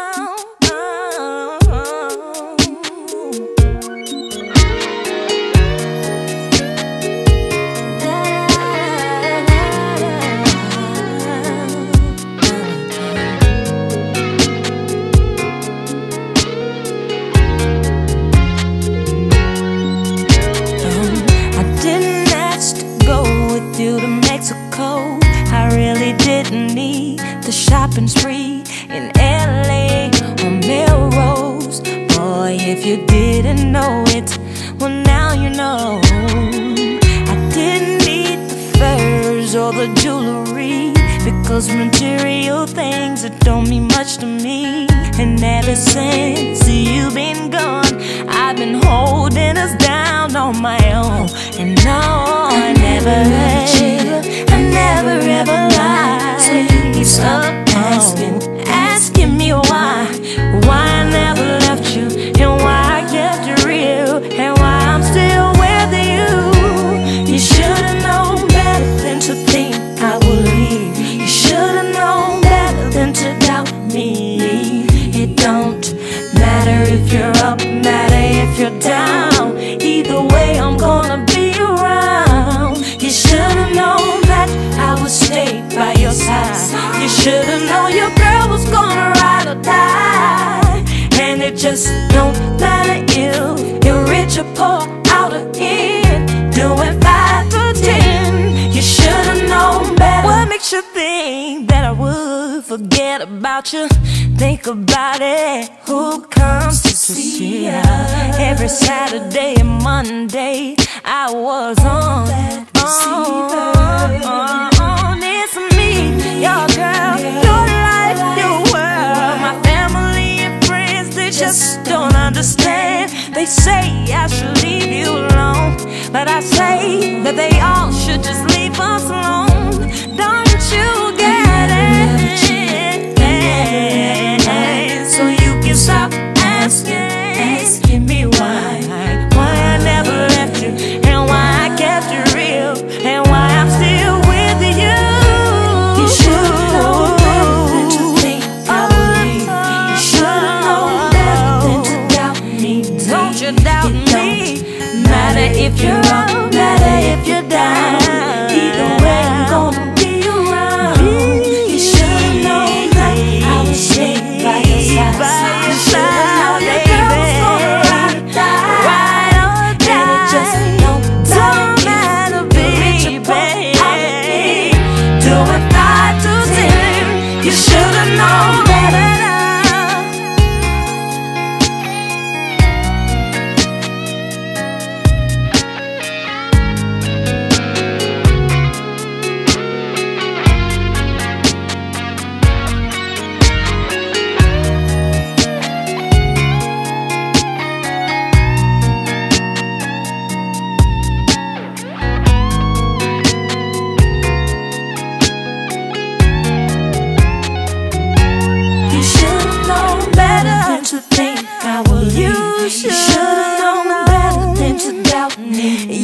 Oh. You didn't know it, well now you know. I didn't need the furs or the jewelry because material things that don't mean much to me. And ever since you've been gone, I've been holding us down on my own. You should've known your girl was gonna ride or die. And it just don't matter if you're rich or poor out of here. Doing five for ten. You should've known better. What makes you think that I would forget about you? Think about it. Who comes to see ya? Every Saturday and Monday, I was on. On, on, understand. They say I should leave you alone, but I say that they all should just leave us alone. Don't if you're up, Mm.